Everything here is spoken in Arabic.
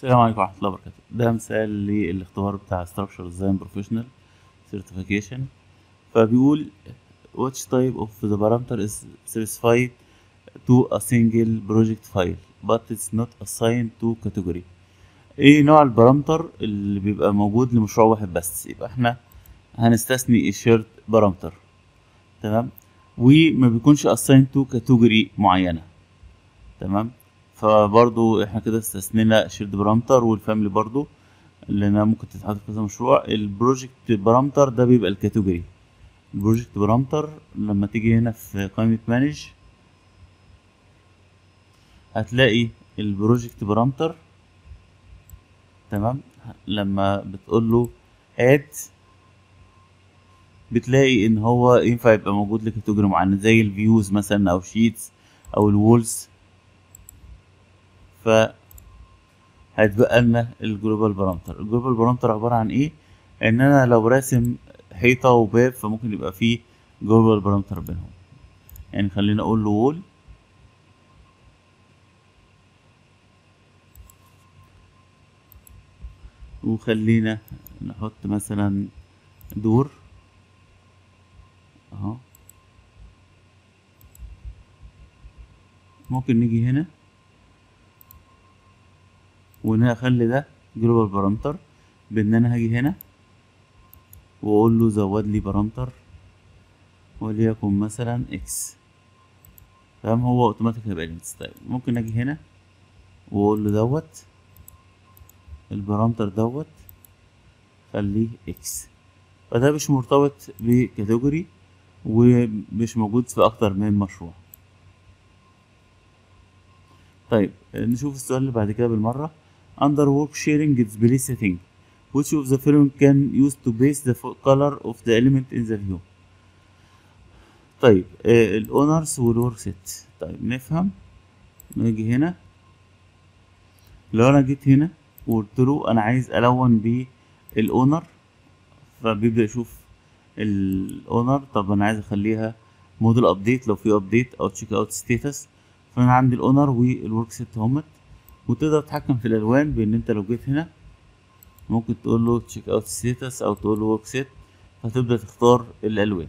السلام عليكم ورحمة الله وبركاته. ده مثال للاختبار بتاع Structural Design Professional Certification. فبيقول which type of the parameter is specified to a single project file but it's not assigned to category. إيه نوع ال parameter اللي بيبقى موجود لمشروع واحد بس؟ يبقى إحنا هنستثني ال shared parameter تمام؟ وما بيكونش assigned to category معينة. تمام؟ فبرضو إحنا كده استثنينا shared parameter وال family برضو لانها ممكن تتحط في كذا مشروع. ال project parameter ده بيبقى ال category. ال project parameter لما تيجي هنا في قائمة Manage هتلاقي ال project parameter تمام؟ لما بتقول له Add بتلاقي إن هو ينفع يبقى موجود ل category معينة زي ال views مثلا أو sheets أو ال walls ف هيتبقى لنا ال global parameter. ال global parameter عبارة عن إيه؟ إن أنا لو راسم حيطة وباب فممكن يبقى فيه global parameter بينهم. يعني خلينا أقول له wall وخلينا نحط مثلا door. أهو. ممكن نيجي هنا. وهنا أخلي ده global parameter بإن أنا هاجي هنا وأقول له زود لي parameter وليكن مثلا X تمام؟ هو اوتوماتيك هيبقى limits طيب ممكن أجي هنا وأقول له دوت ال parameter دوت خليه X فده مش مرتبط ب category ومش موجود في أكتر من مشروع. طيب نشوف السؤال اللي بعد كده بالمرة. Under work sharing display setting. Which of the following can use to base the color of the element in the view? طيب ال owners وال workset طيب نفهم. نيجي هنا. لو أنا جيت هنا وقلت له أنا عايز ألون بال owner فبيبدأ يشوف ال owner طب أنا عايز أخليها model update لو في update أو checkout status فأنا عندي ال owner وال workset هما وتقدر تتحكم في الألوان بإن أنت لو جيت هنا ممكن تقول له checkout status أو تقول له workset فتبدأ تختار الألوان.